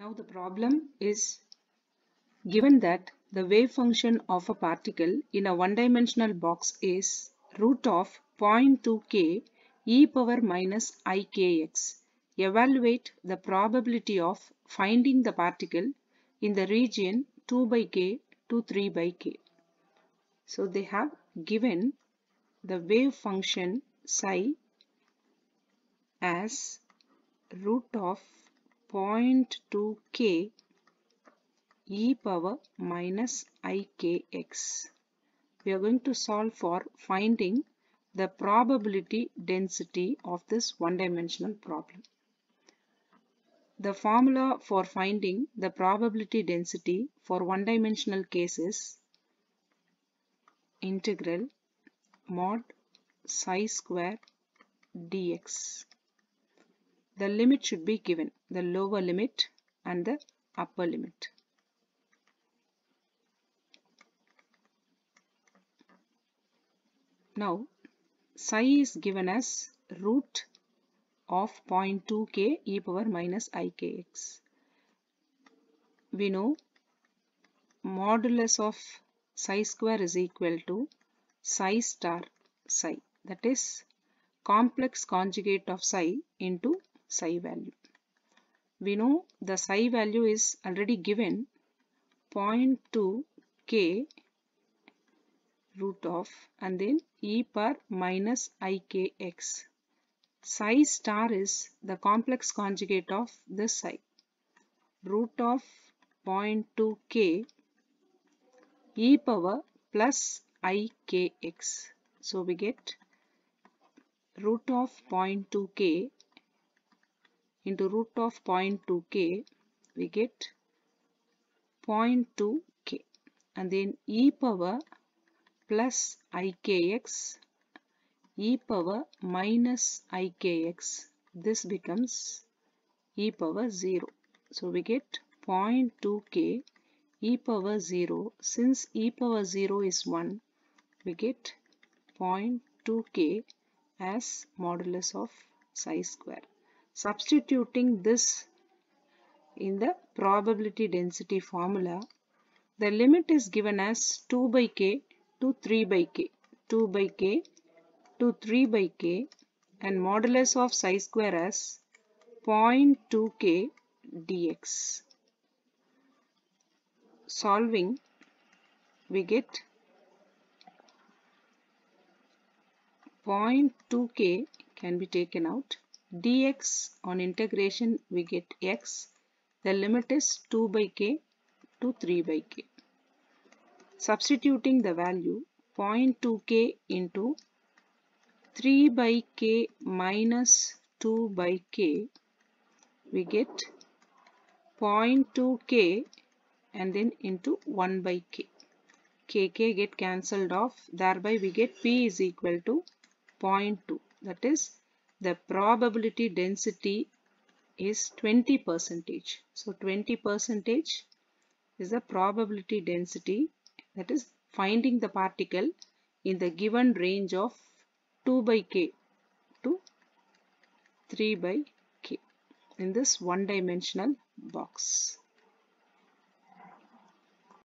Now the problem is given that the wave function of a particle in a one-dimensional box is root of 0.2k e power minus ikx. Evaluate the probability of finding the particle in the region 2 by k to 3 by k. So they have given the wave function psi as root of 0.2k e power minus ikx. We are going to solve for finding the probability density of this one-dimensional problem. The formula for finding the probability density for one-dimensional cases integral mod psi square dx. The limit should be given, the lower limit and the upper limit. Now, psi is given as root of 0.2k e power minus ikx. We know modulus of psi square is equal to psi star psi that is complex conjugate of psi into psi value. We know the psi value is already given 0.2k root of and then e power minus ikx. Psi star is the complex conjugate of this psi. Root of 0.2k e power plus ikx. So we get root of 0.2k into root of 0.2k we get 0.2k and then e power plus ikx e power minus ikx this becomes e power 0 so we get 0.2k e power 0 since e power 0 is 1 we get 0.2k as modulus of psi square substituting this in the probability density formula the limit is given as 2 by k to 3 by k 2 by k to 3 by k and modulus of psi square as 0.2k dx. Solving we get 0.2k can be taken out dx on integration we get x. The limit is 2 by k to 3 by k. Substituting the value 0.2k into 3 by k minus 2 by k we get 0.2k and then into 1 by k. K k get cancelled off thereby we get p is equal to 0.2 that is the probability density is 20 percentage. So 20 percentage is the probability density that is finding the particle in the given range of 2 by k to 3 by k in this one dimensional box